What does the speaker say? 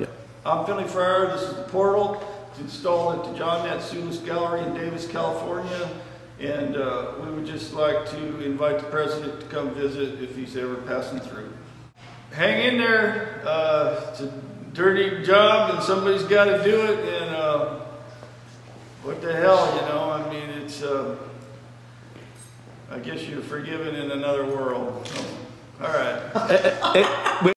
Yeah. I'm Finley Fryer, this is the portal. It's installed at the John Natsoulas Gallery in Davis, California. And uh, we would just like to invite the president to come visit if he's ever passing through. Hang in there, uh, it's a dirty job and somebody's got to do it and uh, what the hell, you know, I mean, it's, uh, I guess you're forgiven in another world. All right. Eh, eh, eh,